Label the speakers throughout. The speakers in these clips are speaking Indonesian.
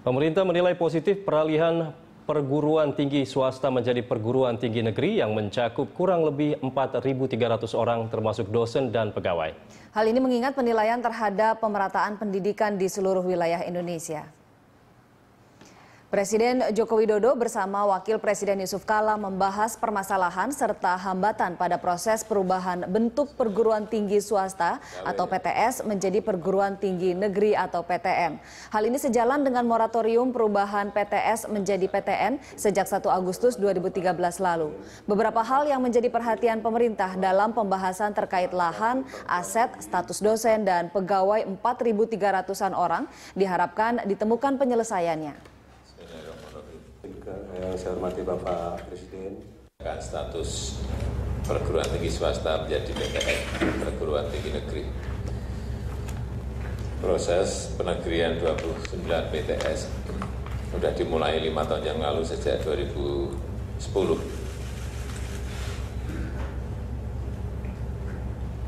Speaker 1: Pemerintah menilai positif peralihan perguruan tinggi swasta menjadi perguruan tinggi negeri yang mencakup kurang lebih 4.300 orang termasuk dosen dan pegawai.
Speaker 2: Hal ini mengingat penilaian terhadap pemerataan pendidikan di seluruh wilayah Indonesia. Presiden Joko Widodo bersama Wakil Presiden Yusuf Kala membahas permasalahan serta hambatan pada proses perubahan bentuk perguruan tinggi swasta atau PTS menjadi perguruan tinggi negeri atau PTN. Hal ini sejalan dengan moratorium perubahan PTS menjadi PTN sejak 1 Agustus 2013 lalu. Beberapa hal yang menjadi perhatian pemerintah dalam pembahasan terkait lahan, aset, status dosen, dan pegawai 4.300-an orang diharapkan ditemukan penyelesaiannya
Speaker 3: yang saya hormati Bapak Presiden.
Speaker 4: Status perguruan tinggi swasta menjadi PTN, perguruan tinggi negeri. Proses penegrian 29 PTS sudah dimulai lima tahun yang lalu sejak 2010.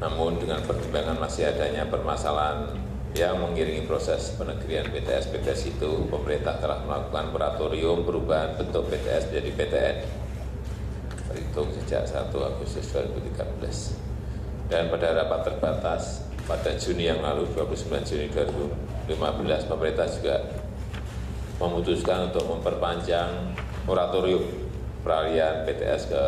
Speaker 4: Namun dengan pertimbangan masih adanya permasalahan yang mengiringi proses penegrian PTS PTS itu pemerintah telah melakukan moratorium perubahan bentuk PTS menjadi PTN terhitung sejak 1 Agustus 2013 dan pada rapat terbatas pada Juni yang lalu 29 Juni 2015 pemerintah juga memutuskan untuk memperpanjang moratorium peralihan PTS ke